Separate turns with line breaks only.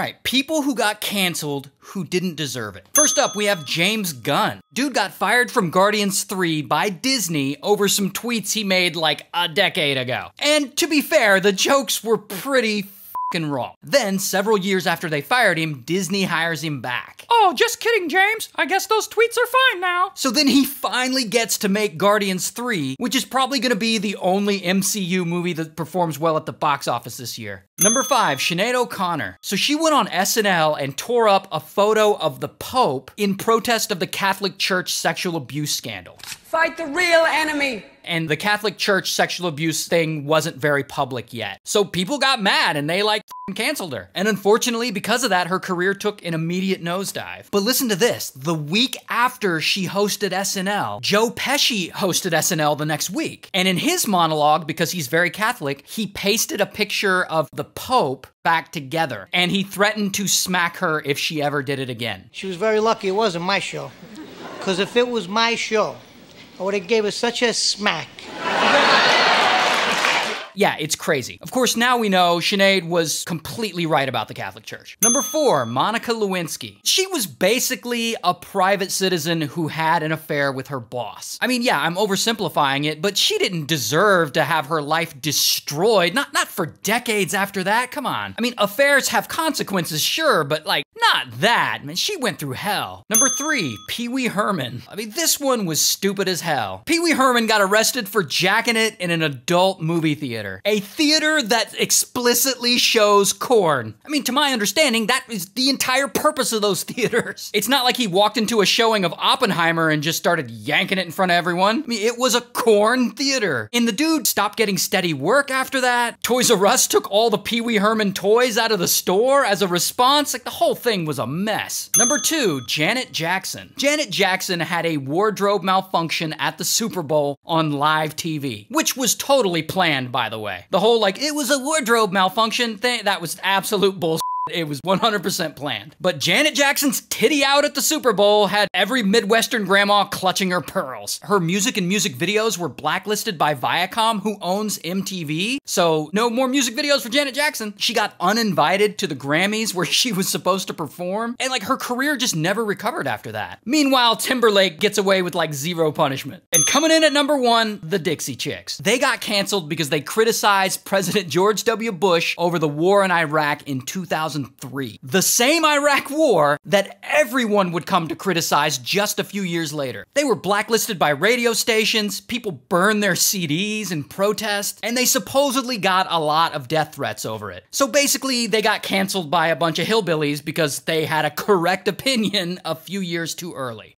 All right, people who got canceled who didn't deserve it. First up, we have James Gunn. Dude got fired from Guardians 3 by Disney over some tweets he made like a decade ago. And to be fair, the jokes were pretty fing wrong. Then, several years after they fired him, Disney hires him back.
Oh, just kidding, James. I guess those tweets are fine now.
So then he finally gets to make Guardians 3, which is probably gonna be the only MCU movie that performs well at the box office this year. Number five, Sinead O'Connor. So she went on SNL and tore up a photo of the Pope in protest of the Catholic Church sexual abuse scandal.
Fight the real enemy.
And the Catholic Church sexual abuse thing wasn't very public yet. So people got mad and they like canceled her. And unfortunately, because of that, her career took an immediate nosedive. But listen to this the week after she hosted SNL, Joe Pesci hosted SNL the next week. And in his monologue, because he's very Catholic, he pasted a picture of the Pope back together. And he threatened to smack her if she ever did it again.
She was very lucky it wasn't my show. Because if it was my show, I would have gave her such a smack.
Yeah, it's crazy. Of course, now we know Sinead was completely right about the Catholic Church. Number four, Monica Lewinsky. She was basically a private citizen who had an affair with her boss. I mean, yeah, I'm oversimplifying it, but she didn't deserve to have her life destroyed. Not, not for decades after that. Come on. I mean, affairs have consequences, sure, but like, not that. Man, she went through hell. Number three, Pee Wee Herman. I mean, this one was stupid as hell. Pee Wee Herman got arrested for jacking it in an adult movie theater. A theater that explicitly shows corn. I mean, to my understanding, that is the entire purpose of those theaters. It's not like he walked into a showing of Oppenheimer and just started yanking it in front of everyone. I mean, it was a corn theater. And the dude stopped getting steady work after that. Toys R Us took all the Pee Wee Herman toys out of the store as a response. Like, the whole thing was a mess. Number two, Janet Jackson. Janet Jackson had a wardrobe malfunction at the Super Bowl on live TV, which was totally planned, by the way. The whole, like, it was a wardrobe malfunction thing, that was absolute bullshit. It was 100% planned. But Janet Jackson's titty out at the Super Bowl had every Midwestern grandma clutching her pearls. Her music and music videos were blacklisted by Viacom, who owns MTV. So, no more music videos for Janet Jackson. She got uninvited to the Grammys where she was supposed to perform. And, like, her career just never recovered after that. Meanwhile, Timberlake gets away with, like, zero punishment. And coming in at number one, the Dixie Chicks. They got canceled because they criticized President George W. Bush over the war in Iraq in 2000. 2003. The same Iraq war that everyone would come to criticize just a few years later. They were blacklisted by radio stations, people burned their CDs in protest, and they supposedly got a lot of death threats over it. So basically, they got canceled by a bunch of hillbillies because they had a correct opinion a few years too early.